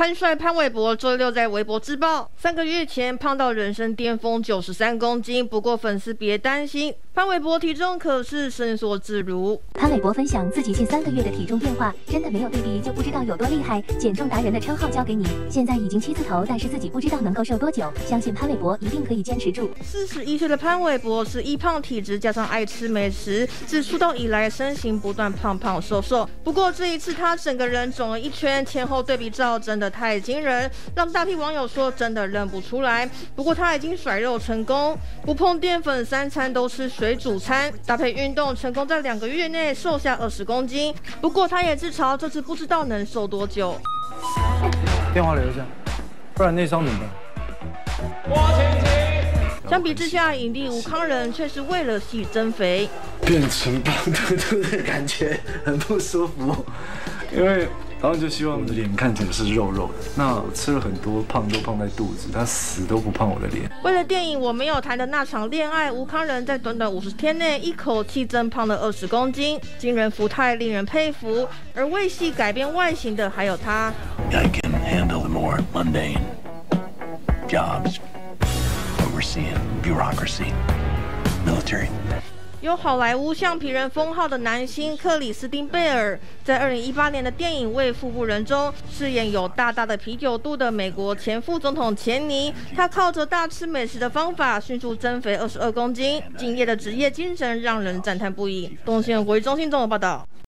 潘帅潘玮柏周六在微博自曝，三个月前胖到人生巅峰九十三公斤。不过粉丝别担心，潘玮柏体重可是伸缩自如。潘玮柏分享自己近三个月的体重变化，真的没有对比就不知道有多厉害。减重达人的称号交给你，现在已经七字头，但是自己不知道能够瘦多久。相信潘玮柏一定可以坚持住。四十一岁的潘玮柏是易胖体质，加上爱吃美食，自出道以来身形不断胖胖瘦瘦。不过这一次他整个人肿了一圈，前后对比照真的太惊人，让大批网友说真的认不出来。不过他已经甩肉成功，不碰淀粉，三餐都吃水煮餐，搭配运动，成功在两个月内瘦下二十公斤。不过他也自嘲这次不知道能瘦多久。电话留下，不然内伤怎么办？相比之下，影帝吴康仁却是为了戏增肥，变成胖嘟嘟的感觉很不舒服，因为然后就希望我的脸看起来是肉肉的。那我吃了很多胖都胖在肚子，他死都不胖我的脸。为了电影我没有谈的那场恋爱，吴康仁在短短五十天内一口气增胖了二十公斤，惊人福态令人佩服。而为戏改变外形的还有他。I can handle the more mundane jobs. overseeing bureaucracy, military. 有好莱坞橡皮人封号的男星克里斯汀贝尔，在二零一八年的电影《为富不仁》中饰演有大大的啤酒肚的美国前副总统钱尼。他靠着大吃美食的方法，迅速增肥二十二公斤，敬业的职业精神让人赞叹不已。东线国际中心综合报道。